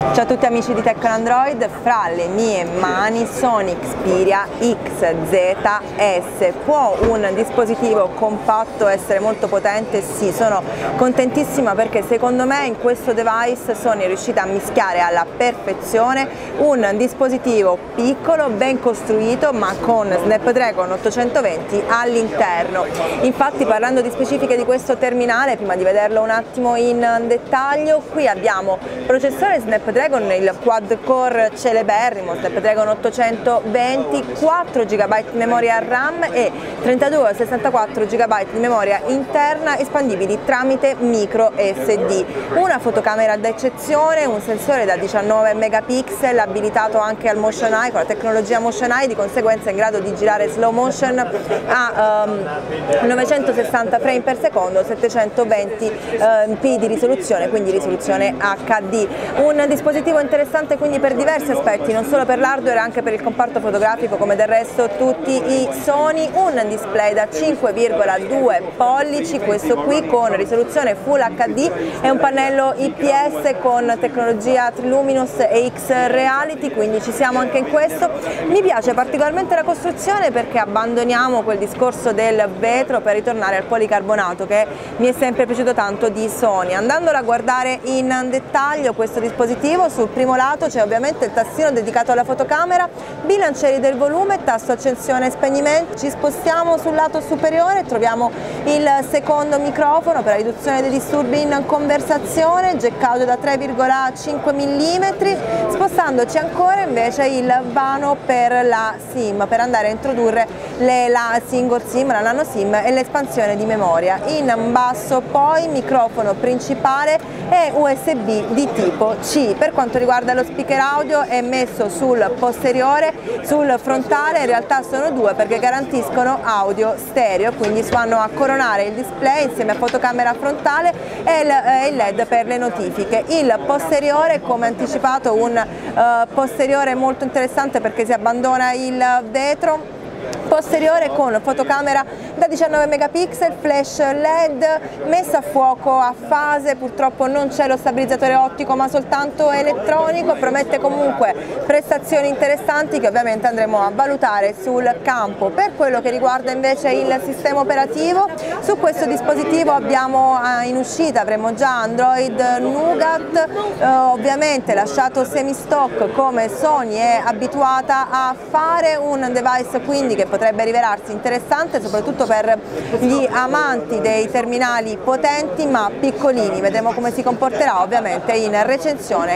Ciao a tutti amici di Tech Android, fra le mie mani Sony Xperia XZS. Può un dispositivo compatto essere molto potente? Sì, sono contentissima perché secondo me in questo device Sony è riuscita a mischiare alla perfezione un dispositivo piccolo, ben costruito ma con Snapdragon 820 all'interno. Infatti parlando di specifiche di questo terminale, prima di vederlo un attimo in dettaglio, qui abbiamo processore Snapdragon Snapdragon, il quad core celeberrimo Snapdragon 820, 4 GB di memoria RAM e 32 64 GB di memoria interna espandibili tramite micro SD. Una fotocamera d'eccezione, un sensore da 19 megapixel abilitato anche al Motion Eye con la tecnologia Motion Eye, di conseguenza in grado di girare slow motion a um, 960 frame per secondo, 720 uh, p di risoluzione, quindi risoluzione HD. Un dispositivo interessante quindi per diversi aspetti, non solo per l'hardware, anche per il comparto fotografico come del resto tutti i Sony, un display da 5,2 pollici, questo qui con risoluzione Full HD e un pannello IPS con tecnologia Triluminous e X Reality, quindi ci siamo anche in questo. Mi piace particolarmente la costruzione perché abbandoniamo quel discorso del vetro per ritornare al policarbonato che mi è sempre piaciuto tanto di Sony. Andandolo a guardare in dettaglio questo dispositivo dispositivo, sul primo lato c'è ovviamente il tastino dedicato alla fotocamera, bilancieri del volume, tasto accensione e spegnimento, ci spostiamo sul lato superiore, troviamo il secondo microfono per la riduzione dei disturbi in conversazione, audio da 3,5 mm, spostandoci ancora invece il vano per la SIM, per andare a introdurre le, la single SIM, la nano SIM e l'espansione di memoria. In basso poi microfono principale e USB di tipo C. Per quanto riguarda lo speaker audio è messo sul posteriore, sul frontale in realtà sono due perché garantiscono audio stereo, quindi vanno a coronare il display insieme a fotocamera frontale e il, eh, LED per le notifiche. Il posteriore come anticipato un eh, posteriore molto interessante perché si abbandona il vetro posteriore con fotocamera da 19 megapixel, flash LED, messa a fuoco a fase, purtroppo non c'è lo stabilizzatore ottico ma soltanto elettronico, promette comunque prestazioni interessanti che ovviamente andremo a valutare sul campo. Per quello che riguarda invece il sistema operativo, su questo dispositivo abbiamo eh, in uscita, avremo già Android Nougat, eh, ovviamente lasciato semi stock come Sony è abituata a fare, un device quindi che potrebbe rivelarsi interessante soprattutto per gli amanti dei terminali potenti ma piccolini, vedremo come si comporterà ovviamente in recensione